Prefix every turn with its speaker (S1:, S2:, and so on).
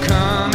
S1: come.